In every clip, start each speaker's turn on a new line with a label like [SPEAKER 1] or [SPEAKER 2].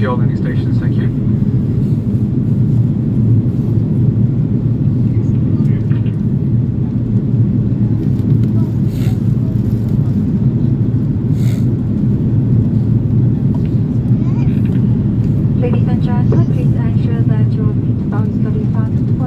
[SPEAKER 1] to your landing stations, thank you.
[SPEAKER 2] Ladies and gentlemen, please ensure that your seatbelt is fully fastened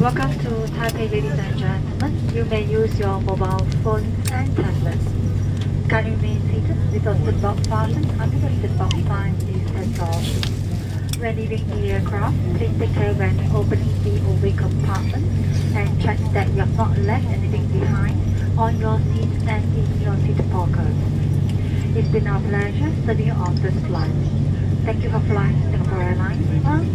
[SPEAKER 2] Welcome to Taipei, ladies and gentlemen. You may use your mobile phones and tablets. Kindly remain seated with your seatbelt fastened until the seatbelt sign is turned. When leaving the aircraft, please take care when opening the overhead compartment and check that you have not left anything behind on your seat and in your seat pockets. It's been our pleasure serving you on this flight. Thank you for flying Singapore Airlines,